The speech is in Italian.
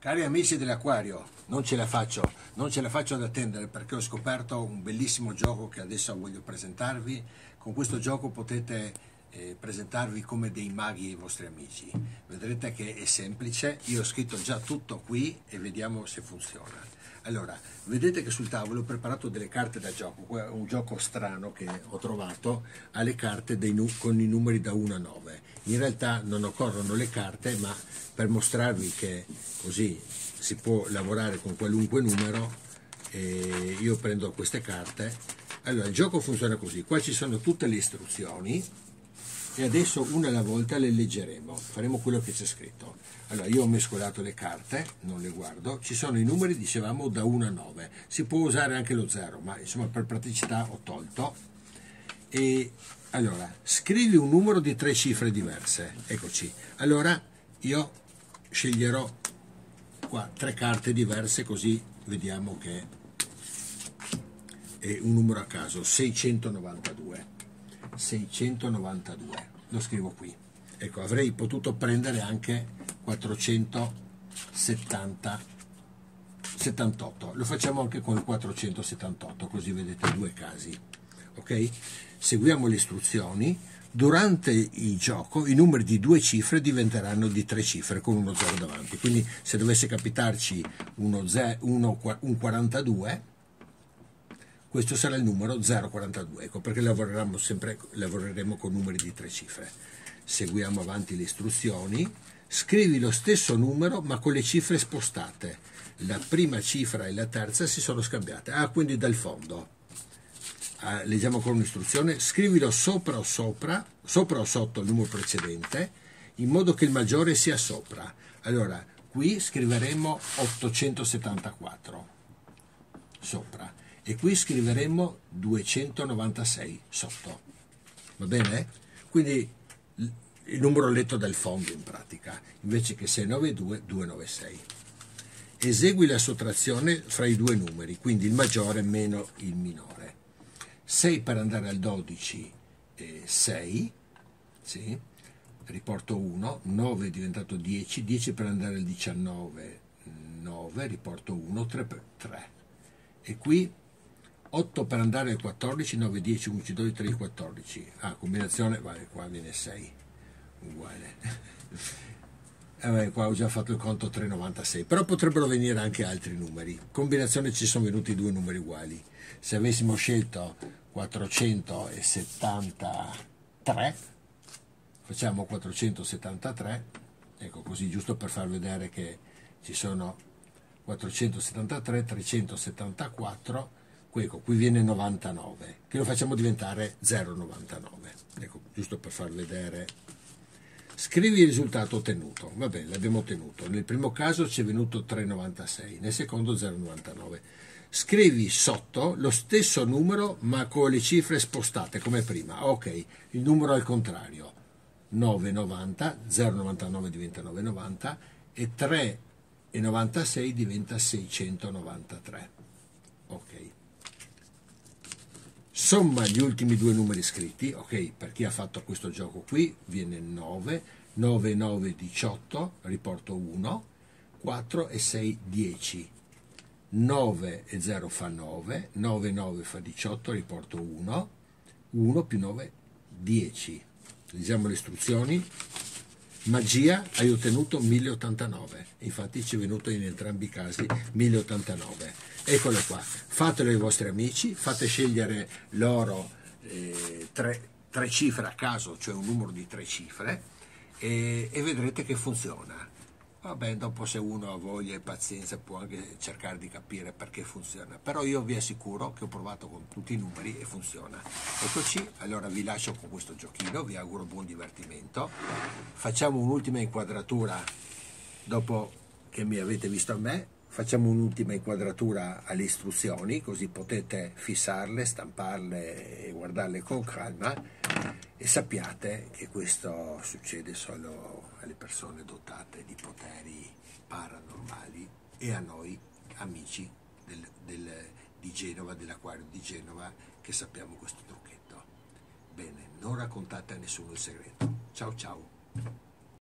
Cari amici dell'Aquario, non ce la faccio, non ce la faccio ad attendere perché ho scoperto un bellissimo gioco che adesso voglio presentarvi. Con questo gioco potete eh, presentarvi come dei maghi ai vostri amici. Vedrete che è semplice, io ho scritto già tutto qui e vediamo se funziona. Allora, vedete che sul tavolo ho preparato delle carte da gioco, un gioco strano che ho trovato, ha le carte con i numeri da 1 a 9. In realtà non occorrono le carte, ma per mostrarvi che così si può lavorare con qualunque numero, io prendo queste carte. Allora, il gioco funziona così, qua ci sono tutte le istruzioni, e adesso una alla volta le leggeremo, faremo quello che c'è scritto. Allora, io ho mescolato le carte, non le guardo, ci sono i numeri, dicevamo, da 1 a 9, si può usare anche lo 0, ma insomma per praticità ho tolto. E allora, scrivi un numero di tre cifre diverse, eccoci. Allora, io sceglierò qua tre carte diverse così vediamo che è un numero a caso, 692. 692 lo scrivo qui. Ecco avrei potuto prendere anche 470 78 lo facciamo anche con il 478 così vedete due casi. Ok? Seguiamo le istruzioni durante il gioco i numeri di due cifre diventeranno di tre cifre con uno 0 davanti quindi se dovesse capitarci uno, uno, un 42 questo sarà il numero 042, ecco perché lavoreremo sempre lavoreremo con numeri di tre cifre. Seguiamo avanti le istruzioni, scrivi lo stesso numero ma con le cifre spostate. La prima cifra e la terza si sono scambiate. Ah, quindi dal fondo. Ah, leggiamo con un'istruzione, scrivilo sopra o sopra, sopra o sotto il numero precedente, in modo che il maggiore sia sopra. Allora, qui scriveremo 874 sopra e qui scriveremo 296 sotto. Va bene? Quindi il numero letto dal fondo in pratica, invece che 692, 296. Esegui la sottrazione fra i due numeri, quindi il maggiore meno il minore. 6 per andare al 12 è 6, sì, riporto 1, 9 è diventato 10, 10 per andare al 19, 9, riporto 1, 3 per 3. E qui 8 per andare al 14, 9, 10, 11, 12, 13, 14. Ah, combinazione, vale, qua viene 6. Uguale. Eh, qua ho già fatto il conto 3,96, però potrebbero venire anche altri numeri. Combinazione ci sono venuti due numeri uguali. Se avessimo scelto 473, facciamo 473, ecco così giusto per far vedere che ci sono 473, 374, ecco, qui viene 99, che lo facciamo diventare 0,99, ecco, giusto per far vedere. Scrivi il risultato ottenuto, va bene, l'abbiamo ottenuto. Nel primo caso ci è venuto 3,96, nel secondo 0,99. Scrivi sotto lo stesso numero ma con le cifre spostate come prima. Ok, il numero al contrario. 9,90, 0,99 diventa 9,90 e 3,96 diventa 693. Ok somma gli ultimi due numeri scritti, ok, per chi ha fatto questo gioco qui viene 9, 9, 9, 18, riporto 1, 4 e 6, 10, 9 e 0 fa 9, 9, 9 fa 18, riporto 1, 1 più 9, 10. Leggiamo le istruzioni. Magia, hai ottenuto 1089, infatti ci è venuto in entrambi i casi 1089 eccole qua, fatelo ai vostri amici, fate scegliere loro eh, tre, tre, cifre a caso, cioè un numero di tre cifre, e, e vedrete che funziona. Vabbè, dopo se uno ha voglia e pazienza può anche cercare di capire perché funziona, però io vi assicuro che ho provato con tutti i numeri e funziona. Eccoci, allora vi lascio con questo giochino, vi auguro buon divertimento. Facciamo un'ultima inquadratura dopo che mi avete visto a me Facciamo un'ultima inquadratura alle istruzioni, così potete fissarle, stamparle e guardarle con calma e sappiate che questo succede solo alle persone dotate di poteri paranormali e a noi amici del, del, di Genova, dell'acquario di Genova, che sappiamo questo trucchetto. Bene, non raccontate a nessuno il segreto. Ciao ciao!